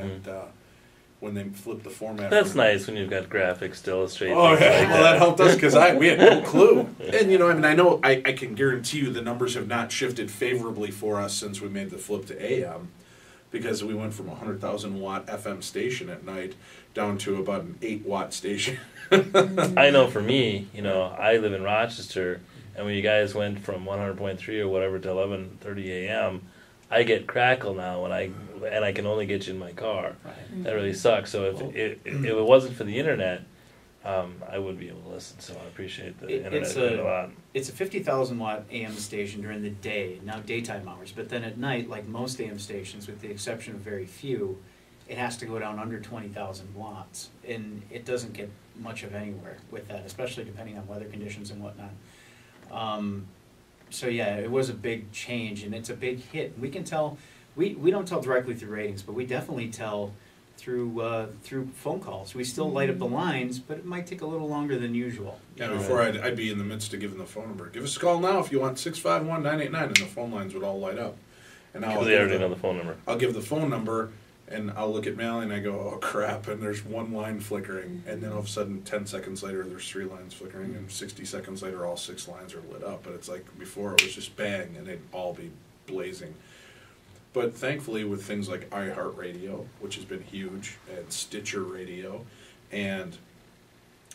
and uh, when they flipped the format. That's nice when you've got graphics to illustrate. Oh yeah, like well that helped us because I we had no clue. And you know, I mean, I know I, I can guarantee you the numbers have not shifted favorably for us since we made the flip to AM, because we went from a hundred thousand watt FM station at night down to about an eight watt station. I know for me, you know, I live in Rochester, and when you guys went from 100.3 or whatever to 11:30 a.m., I get crackle now when I and I can only get you in my car. Right. That really sucks. So if it, if it wasn't for the internet, um, I would be able to listen. So I appreciate the It- internet it's a, a- lot. It's a fifty thousand watt AM station during the day, now daytime hours, but then at night, like most AM stations, with the exception of very few, it has to go down under twenty thousand watts, and it doesn't get much of anywhere with that, especially depending on weather conditions and whatnot. Um, so yeah, it was a big change, and it's a big hit. We can tell, we, we don't tell directly through ratings, but we definitely tell through, uh, through phone calls. We still light up the lines, but it might take a little longer than usual. Yeah, before I'd, I'd be in the midst of giving the phone number. Give us a call now if you want six five one nine eight nine, and the phone lines would all light up. And I'll Because they give already the- know the phone number. I'll give the phone number and I'll look at Malle and I go, oh crap, and there's one line flickering. And then all of a sudden, 10 seconds later, there's three lines flickering, and 60 seconds later, all six lines are lit up. But it's like before, it was just bang and they'd all be blazing. But thankfully, with things like iHeartRadio, which has been huge, and Stitcher Radio, and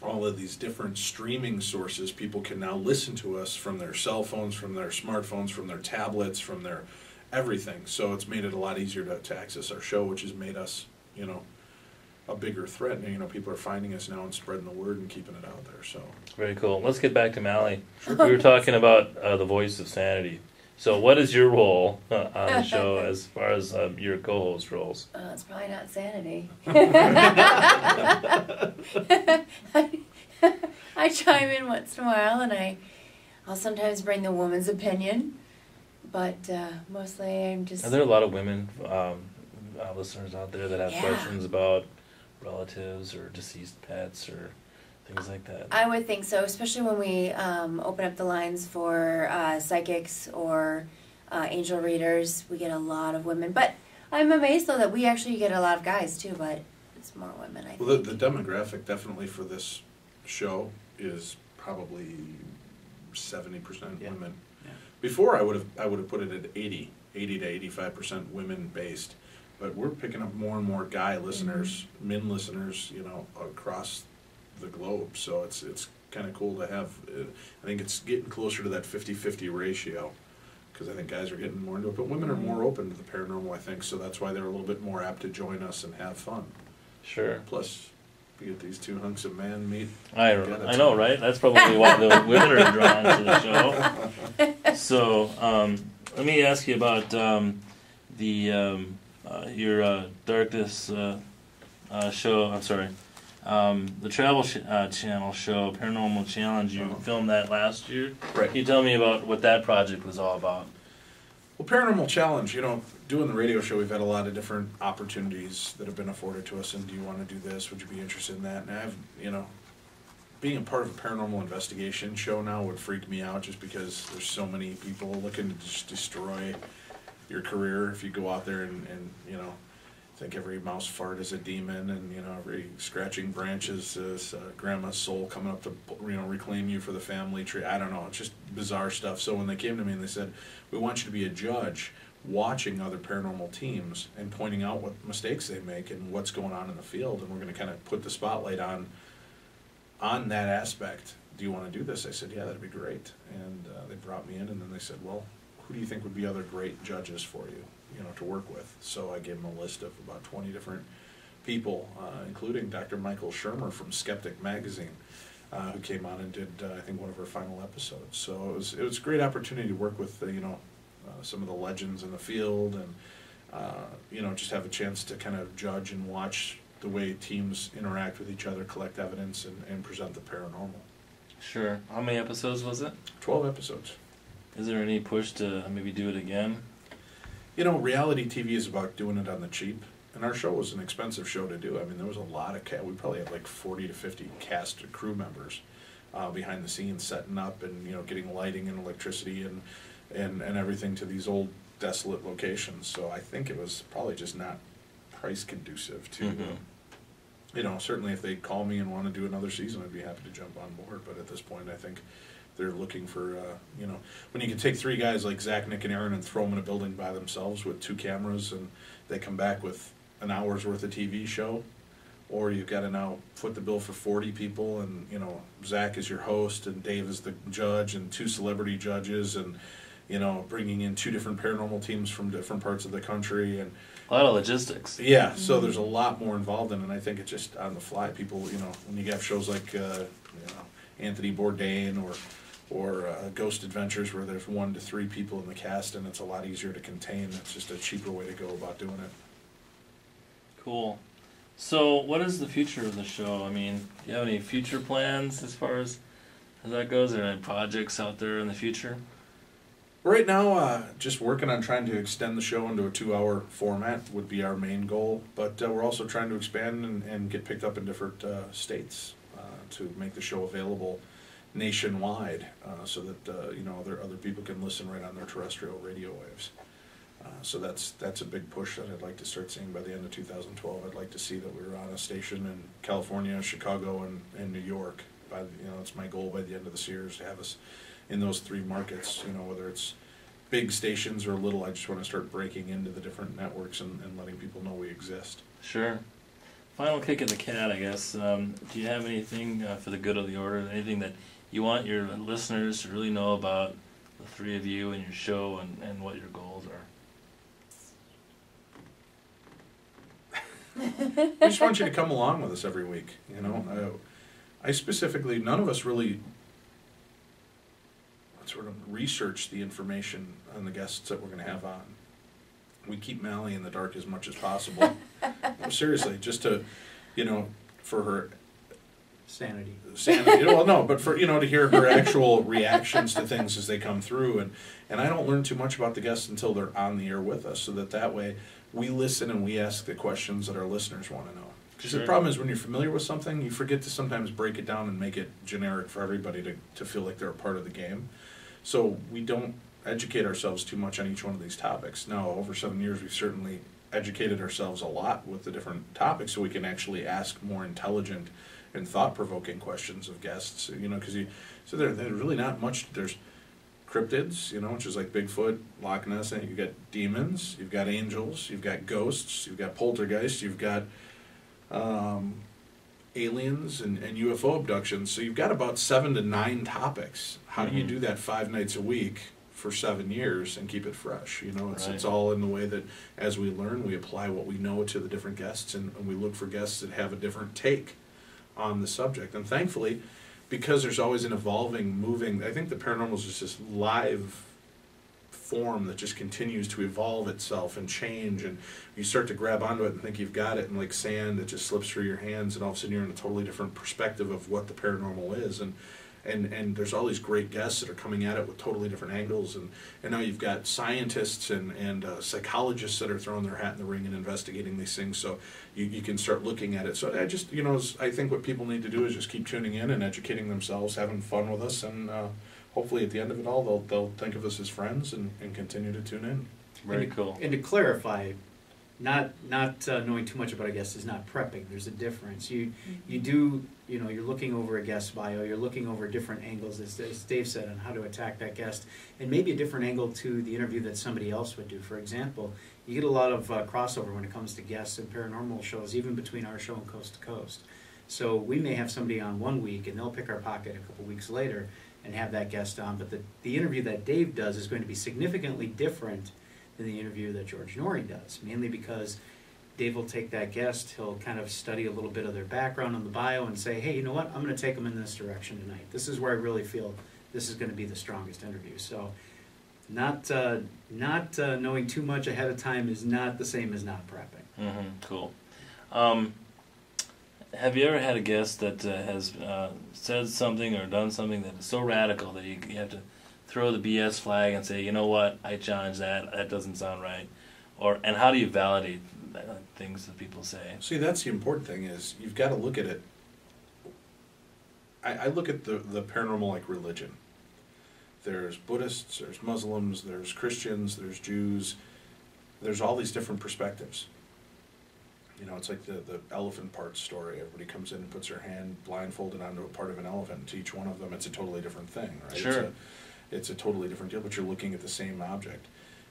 all of these different streaming sources, people can now listen to us from their cell phones, from their smartphones, from their tablets, from their everything. So it's made it a lot easier to, to access our show, which has made us, you know, a bigger threat. And, you know, people are finding us now and spreading the word and keeping it out there. So Very cool. Let's get back to Malle. We were talking about uh, the voice of sanity. So, what is your role uh, on the show as far as um, your co-host roles? Uh, it's probably not sanity. I chime in once in a while, and I, I'll sometimes bring the woman's opinion, but uh, mostly I'm just. Are there a lot of women um, uh, listeners out there that have Yeah. questions about relatives or deceased pets or things like that? I would think so, especially when we um, open up the lines for uh, psychics or uh, angel readers. We get a lot of women, but I'm amazed though that we actually get a lot of guys too. But it's more women, I well, the, think. the demographic definitely for this show is probably 70% Yeah. women. Yeah. Before I would have I would have put it at 80, 80 to 85 percent women based, but we're picking up more and more guy listeners, men listeners, you know, across the globe. So it's it's kind of cool to have. Uh, I think it's getting closer to that 50-50 ratio because I think guys are getting more into it, but women are more open to the paranormal. I think so. That's why they're a little bit more apt to join us and have fun. Sure. Plus, you get these two hunks of man meat. I, I know, right? That's probably why the women are drawn to the show. So, um, let me ask you about um, the um, uh, your uh, darkness uh, uh, show. I'm sorry, um, the Travel sh- uh, Channel show, Paranormal Challenge. You Uh-huh. filmed that last year. Right. Can you tell me about what that project was all about? Well, Paranormal Challenge, you know, doing the radio show, we've had a lot of different opportunities that have been afforded to us. And do you want to do this? Would you be interested in that? And I've, you know, being a part of a paranormal investigation show now would freak me out just because there's so many people looking to just destroy your career if you go out there and, and you know, think every mouse fart is a demon and, you know, every scratching branches is uh, grandma's soul coming up to, you know, reclaim you for the family tree. I don't know. It's just bizarre stuff. So when they came to me and they said, we want you to be a judge watching other paranormal teams and pointing out what mistakes they make and what's going on in the field and we're going to kind of put the spotlight on on that aspect do you want to do this? I said yeah that'd be great. And uh, they brought me in and then they said well who do you think would be other great judges for you you know to work with? So i gave them a list of about 20 different people uh, including dr michael shermer from skeptic magazine uh, who came on and did uh, i think one of our final episodes. So it was it was a great opportunity to work with uh, you know uh, some of the legends in the field and you know just have a chance to kind of judge and watch the way teams interact with each other collect evidence and, and present the paranormal Sure. How many episodes was it? 12 episodes Is there any push to maybe do it again? you know reality tv is about doing it on the cheap and our show was an expensive show to do i mean there was a lot of ca- we probably had like 40 to 50 cast and crew members uh, behind the scenes setting up and you know getting lighting and electricity and and and everything to these old desolate locations so i think it was probably just not price conducive to. Mhm. You know, certainly if they call me and want to do another season, I'd be happy to jump on board. But at this point, I think they're looking for, uh, you know, when you can take three guys like Zach, Nick, and Aaron and throw them in a building by themselves with two cameras, and they come back with an hour's worth of TV show, or you've got to now foot the bill for forty people, and you know, Zach is your host, and Dave is the judge, and two celebrity judges, and you know, bringing in two different paranormal teams from different parts of the country, and A lot of logistics. yeah, so there's a lot more involved in it, and I think it's just on the fly. People, you know, when you have shows like, uh, you know, Anthony Bourdain or, or uh, Ghost Adventures where there's one to three people in the cast and it's a lot easier to contain, it's just a cheaper way to go about doing it. Cool. So, what is the future of the show? I mean, do you have any future plans as far as, as that goes? Are there any projects out there in the future? Right now, uh, just working on trying to extend the show into a two-hour format would be our main goal. But uh, we're also trying to expand and, and get picked up in different uh, states uh, to make the show available nationwide, uh, so that uh, you know other other people can listen right on their terrestrial radio waves. So that's that's a big push that I'd like to start seeing by the end of 2012. I'd like to see that we're on a station in California, Chicago, and, and New York. By the, you know, that's my goal by the end of this year is to have us in those three markets. You know, whether it's big stations or little, I just want to start breaking into the different networks and, and letting people know we exist. Sure. Final kick of the cat, I guess. Um, do you have anything uh, for the good of the order? Anything that you want your listeners to really know about the three of you and your show and, and what your goals are? I just want you to come along with us every week. You know, I, I specifically, none of us really sort of research the information on the guests that we're going to have on. We keep Malle in the dark as much as possible. no, seriously, just to, you know, for her Sanity. sanity. well, no, but for you know to hear her actual reactions to things as they come through, and and I don't learn too much about the guests until they're on the air with us, so that that way we listen and we ask the questions that our listeners want to know. Because Sure. the problem is when you're familiar with something, you forget to sometimes break it down and make it generic for everybody to to feel like they're a part of the game. So we don't educate ourselves too much on each one of these topics. Now, over seven years, we've certainly educated ourselves a lot with the different topics, so we can actually ask more intelligent and thought-provoking questions of guests. You know, because you so there, there's really not much. There's cryptids, you know, which is like Bigfoot, Loch Ness, and you've got demons, you've got angels, you've got ghosts, you've got poltergeists, you've got um, aliens and, and UFO abductions. So you've got about seven to nine topics. How do you Mhm. do that five nights a week for seven years and keep it fresh? You know, it's, it's all in the way that as we learn, we apply what we know to the different guests and, and we look for guests that have a different take on the subject. And thankfully, because there's always an evolving, moving, I think the paranormal is just this live form that just continues to evolve itself and change and you start to grab onto it and think you've got it and like sand that just slips through your hands and all of a sudden you're in a totally different perspective of what the paranormal is and and and there's all these great guests that are coming at it with totally different angles and and now you've got scientists and and uh, psychologists that are throwing their hat in the ring and investigating these things so you, you can start looking at it. So i just you know i think what people need to do is just keep tuning in and educating themselves having fun with us and uh, hopefully at the end of it all they'll they'll think of us as friends and, and continue to tune in Very and to, cool. And to clarify, not not uh, knowing too much about a guest is not prepping. There's a difference. You you do you know you're looking over a guest bio. You're looking over different angles, as, as Dave said, on how to attack that guest, and maybe a different angle to the interview that somebody else would do. For example, you get a lot of uh, crossover when it comes to guests and paranormal shows, even between our show and Coast to Coast. So we may have somebody on one week, and they'll pick our pocket a couple weeks later and have that guest on. But the, the interview that Dave does is going to be significantly different than the interview that George Noory does, mainly because Dave will take that guest, he'll kind of study a little bit of their background on the bio and say, hey, you know what, I'm going to take them in this direction tonight. This is where I really feel this is going to be the strongest interview. So, not uh, not uh, knowing too much ahead of time is not the same as not prepping. Mm-hmm. Cool. Um, have you ever had a guest that uh, has uh, said something or done something that is so radical that you, you have to throw the BS flag and say, you know what, I challenge that. That doesn't sound right. Or and how do you validate things that people say? See, that's the important thing is you've got to look at it. I, I look at the, the paranormal like religion. There's Buddhists, there's Muslims, there's Christians, there's Jews. There's all these different perspectives. You know, it's like the, the elephant part story. Everybody comes in and puts their hand blindfolded onto a part of an elephant. To each one of them, it's a totally different thing, right? It's Sure. a- It's a totally different deal, but you're looking at the same object.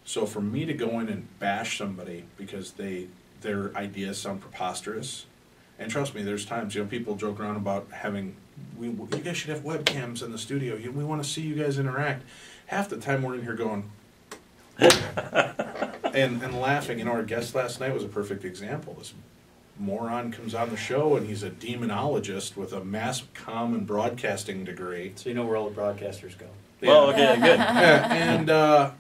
So for me to go in and bash somebody because they, their ideas sound preposterous, and trust me, there's times, you know, people joke around about having, we, you guys should have webcams in the studio, You- we wanna see you guys interact. Half the time we're in here going, and, and laughing, you know, our guest last night was a perfect example, this moron comes on the show and he's a demonologist with a mass comm and broadcasting degree. So you know where all the broadcasters go. Well, okay, good. Yeah, and uh,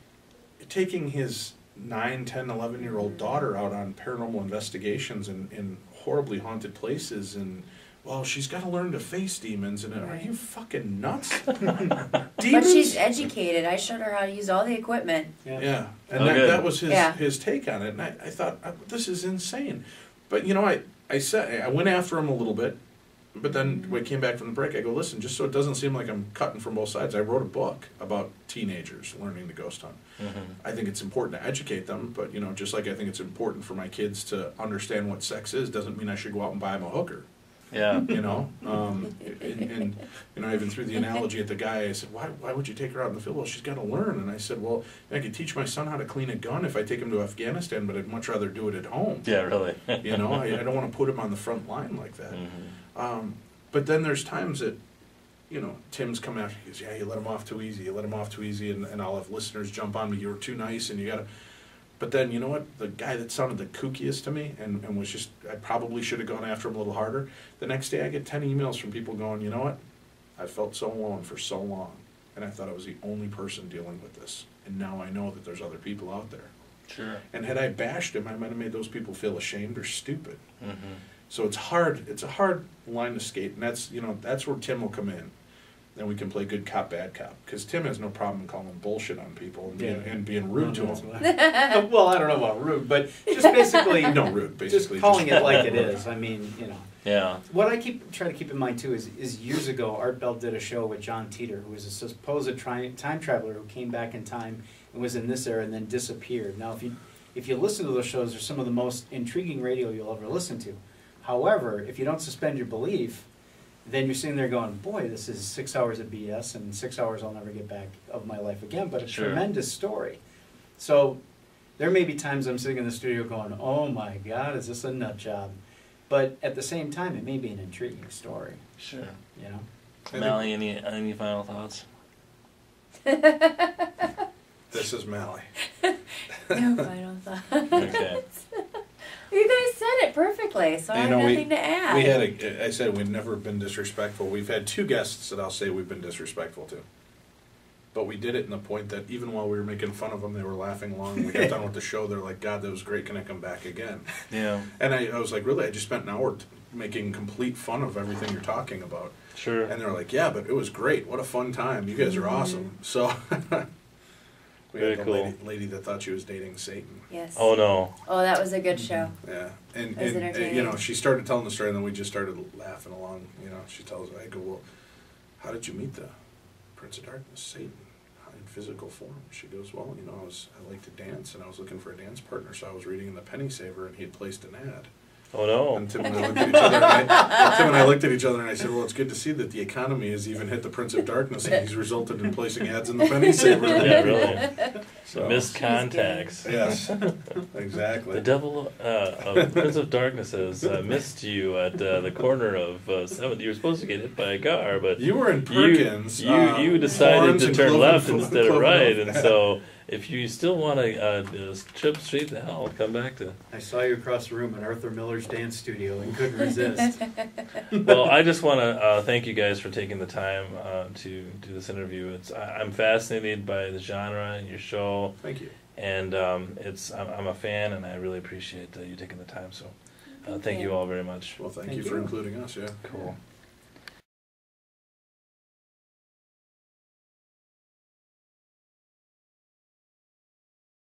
taking his 9, 10, 11 year old daughter out on paranormal investigations in, in horribly haunted places and well, she's got to learn to face demons. And are you fucking nuts? demons? But she's educated. I showed her how to use all the equipment. Yeah, and Oh, that, good. that was his Yeah. his take on it, and I, I thought uh, this is insane. But you know, I I said I went after him a little bit, but then when I came back from the break, I go, listen, just so it doesn't seem like I'm cutting from both sides, I wrote a book about teenagers learning the ghost hunt. Mhm. I think it's important to educate them, but you know, just like I think it's important for my kids to understand what sex is, doesn't mean I should go out and buy them a hooker. Yeah. You know, um, and, and you know, I even threw the analogy at the guy. I said, "Why, why would you take her out in the field?" Well, she's got to learn. And I said, "Well, I could teach my son how to clean a gun if I take him to Afghanistan, but I'd much rather do it at home. Yeah, really. You know, I, I don't want to put him on the front line like that. Mhm. Um, but then there's times that, you know, Tim's come after He goes, "Yeah, you let him off too easy. You let him off too easy," and, and I'll have listeners jump on me. You were too nice, and you got to. But then you know what? The guy that sounded the kookiest to me and, and was just I probably should have gone after him a little harder. The next day I get ten emails from people going, you know what? I felt so alone for so long, and I thought I was the only person dealing with this, and now I know that there's other people out there. Sure. And had I bashed him, I might have made those people feel ashamed or stupid. Mm-hmm. So it's hard. It's a hard line to skate, and that's you know that's where Tim will come in. Then we can play good cop, bad cop, because Tim has no problem calling bullshit on people and being, Yeah. and being rude to them. well, I don't know about rude, but just basically, No, rude, basically. just calling it like it is. I mean, you know. Yeah. What I keep try to keep in mind too is, is years ago, Art Bell did a show with John Titor, who was a supposed tri- time traveler who came back in time and was in this era and then disappeared. Now, if you if you listen to those shows, they're some of the most intriguing radio you'll ever listen to. However, if you don't suspend your belief, then you're sitting there going, "Boy, this is six hours of BS and six hours I'll never get back of my life again." But a Sure. tremendous story. So there may be times I'm sitting in the studio going, "Oh my God, is this a nut job?" But at the same time, it may be an intriguing story. Sure. You know. think- Malle, any any final thoughts? This is Malle. No final thought. Okay. You guys said it perfectly, so I You have know, we- nothing to add. We had a. I said we've never been disrespectful. We've had two guests that I'll say we've been disrespectful to. But we did it in the point that even while we were making fun of them, they were laughing along. And we got done with the show. They're like, "God, that was great. Can I come back again?" Yeah. And I, I was like, "Really? I just spent an hour t- making complete fun of everything you're talking about." Sure. And they're like, "Yeah, but it was great. What a fun time. You guys are mm-hmm. awesome." So we Very had the cool. lady, lady that thought she was dating Satan. yes. Oh no. Oh, that was a good show. Yeah, and, It was and uh, you know, she started telling the story, and then we just started laughing along. You know, she tells, I go, well, how did you meet the Prince of Darkness, Satan, in physical form? She goes, well, you know, I was I like to dance, and I was looking for a dance partner, so I was reading in the Penny Saver, and he had placed an ad. Oh no. And Tim and I looked at each other, and I, Tim and I looked at each other, and I said, well, it's good to see that the economy has even hit the Prince of Darkness, and he's resulted in placing ads in the Penny Saver. Yeah, really. So, Missed contacts. yes, exactly. The devil uh, of Prince of Darkness has uh, missed you at uh, the corner of uh, Seventh. You were supposed to get hit by a car, but You were in you Perkins. you, uh, you decided to turn left instead of right, and so if you still want to uh, just trip straight to hell, come back to. I saw you across the room in Arthur Miller's dance studio and couldn't resist. Well, I just want to uh, thank you guys for taking the time uh, to do this interview. It's I, I'm fascinated by the genre and your show, Thank you. and um, it's I'm, I'm a fan, and I really appreciate uh, you taking the time. So, uh, Thank thank you you. all very much. Well, thank, Thank you for including us. Yeah. Cool.